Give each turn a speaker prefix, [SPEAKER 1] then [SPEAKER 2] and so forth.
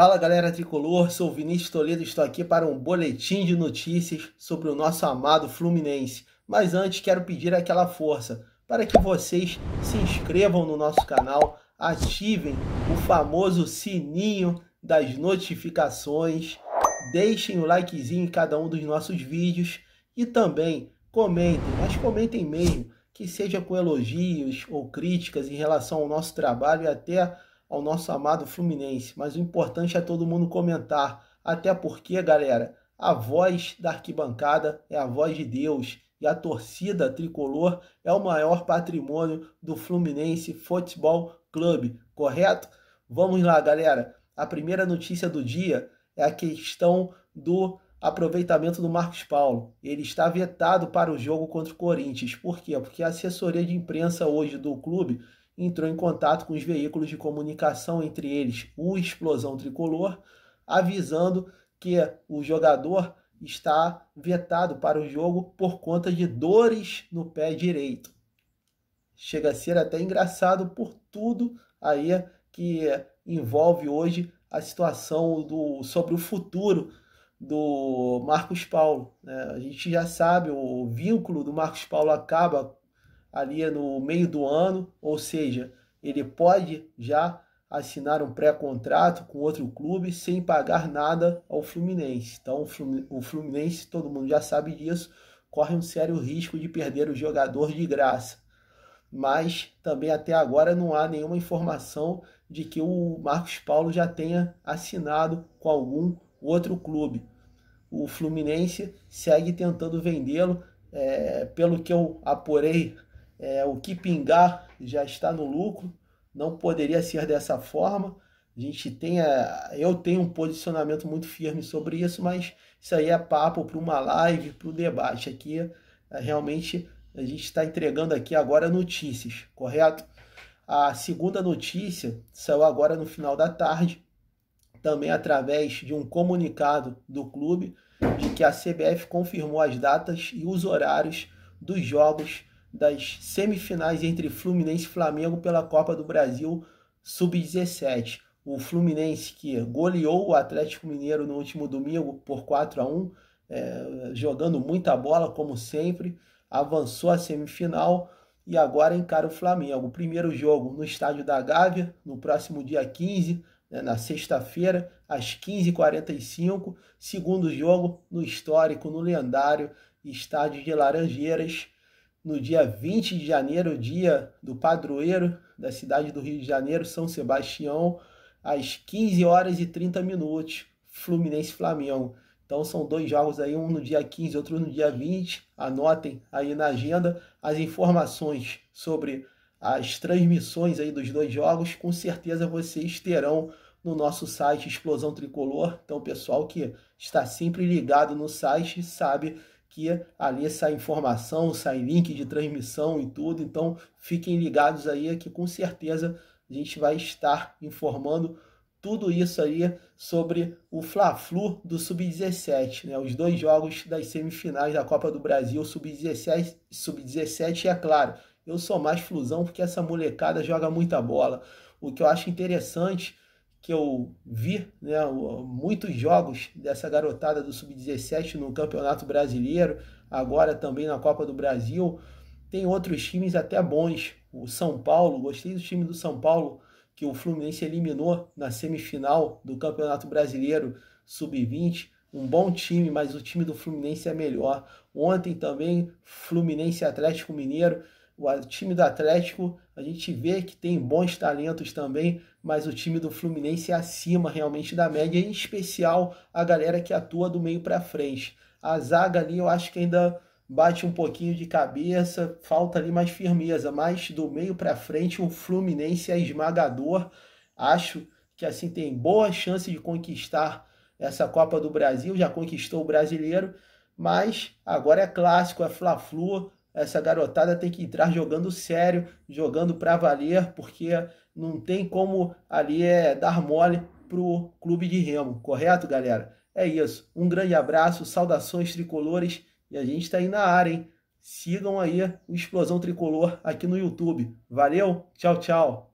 [SPEAKER 1] Fala galera tricolor, sou Vinícius Toledo, estou aqui para um boletim de notícias sobre o nosso amado Fluminense. Mas antes quero pedir aquela força para que vocês se inscrevam no nosso canal, ativem o famoso sininho das notificações, deixem o likezinho em cada um dos nossos vídeos e também comentem, mas comentem mesmo, que seja com elogios ou críticas em relação ao nosso trabalho e até ao nosso amado Fluminense, mas o importante é todo mundo comentar, até porque, galera, a voz da arquibancada é a voz de Deus e a torcida tricolor é o maior patrimônio do Fluminense Futebol Clube, correto? Vamos lá, galera. A primeira notícia do dia é a questão do aproveitamento do Marcos Paulo. Ele está vetado para o jogo contra o Corinthians. Por quê? Porque a assessoria de imprensa hoje do clube entrou em contato com os veículos de comunicação, entre eles o Explosão Tricolor, avisando que o jogador está vetado para o jogo por conta de dores no pé direito. Chega a ser até engraçado por tudo aí que envolve hoje a situação do, sobre o futuro do Marcos Paulo. Né? A gente já sabe, o vínculo do Marcos Paulo acaba ali no meio do ano, ou seja, ele pode já assinar um pré-contrato com outro clube sem pagar nada ao Fluminense. Então, o Fluminense, todo mundo já sabe disso, corre um sério risco de perder o jogador de graça. Mas também até agora não há nenhuma informação de que o Marcos Paulo já tenha assinado com algum outro clube. O Fluminense segue tentando vendê-lo, é, pelo que eu apurei é, o que pingar já está no lucro, não poderia ser dessa forma. A gente tem, a, eu tenho um posicionamento muito firme sobre isso, mas isso aí é papo para uma live, para o debate. Aqui, é, realmente, a gente está entregando aqui agora notícias, correto? A segunda notícia saiu agora no final da tarde, também através de um comunicado do clube, de que a CBF confirmou as datas e os horários dos jogos das semifinais entre Fluminense e Flamengo pela Copa do Brasil Sub-17. O Fluminense que goleou o Atlético Mineiro no último domingo por 4 a 1, é, jogando muita bola como sempre, avançou à semifinal e agora encara o Flamengo. Primeiro jogo no estádio da Gávea, no próximo dia 15, né, na sexta-feira, às 15h45. Segundo jogo no histórico, no lendário estádio de Laranjeiras, no dia 20 de janeiro, dia do padroeiro da cidade do Rio de Janeiro, São Sebastião, às 15 horas e 30 minutos, Fluminense Flamengo. Então são dois jogos aí, um no dia 15, outro no dia 20. Anotem aí na agenda as informações sobre as transmissões aí dos dois jogos, com certeza vocês terão no nosso site Explosão Tricolor. Então, pessoal que está sempre ligado no site sabe que ali sai informação, sai link de transmissão e tudo. Então fiquem ligados aí que com certeza a gente vai estar informando tudo isso aí sobre o Fla-Flu do Sub-17, né? Os dois jogos das semifinais da Copa do Brasil, Sub-17, Sub-17 e é claro, eu sou mais flusão porque essa molecada joga muita bola. O que eu acho interessante que eu vi né, muitos jogos dessa garotada do Sub-17 no Campeonato Brasileiro, agora também na Copa do Brasil. Tem outros times até bons. O São Paulo, gostei do time do São Paulo, que o Fluminense eliminou na semifinal do Campeonato Brasileiro Sub-20. Um bom time, mas o time do Fluminense é melhor. Ontem também, Fluminense Atlético Mineiro o time do Atlético, a gente vê que tem bons talentos também, mas o time do Fluminense é acima realmente da média, em especial a galera que atua do meio para frente. A zaga ali eu acho que ainda bate um pouquinho de cabeça, falta ali mais firmeza, mas do meio para frente o Fluminense é esmagador. Acho que assim tem boa chance de conquistar essa Copa do Brasil, já conquistou o brasileiro, mas agora é clássico, é Fla-Flu, essa garotada tem que entrar jogando sério, jogando para valer, porque não tem como ali é dar mole pro clube de remo, correto, galera? É isso. Um grande abraço, saudações tricolores e a gente está aí na área, hein? Sigam aí o Explosão Tricolor aqui no YouTube. Valeu, tchau, tchau.